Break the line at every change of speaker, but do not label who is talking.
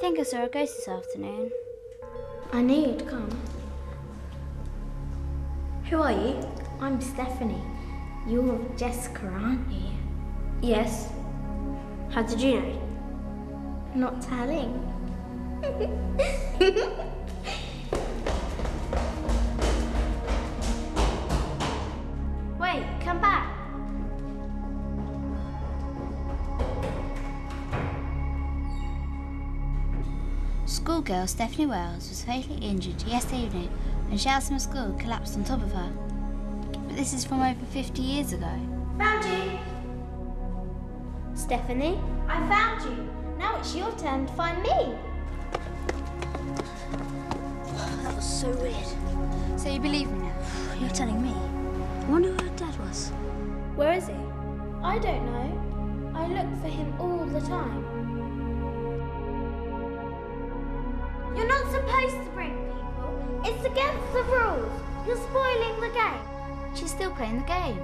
think I saw a ghost this afternoon.
I knew you'd come.
Who are you?
I'm Stephanie. You're Jessica, aren't you?
Yes. How did you know?
Not telling.
Wait, come back.
Schoolgirl Stephanie Wells was fatally injured yesterday evening when Shalsma School collapsed on top of her. But this is from over 50 years ago.
Found you.
Stephanie,
I found you.
now it's your turn to find me.
That was so weird.
So you believe me now?
You're telling me. I wonder where Dad was.
Where is he? I don't know. I look for him all the time.
It's against the rules. You're spoiling the game.
She's still playing the game.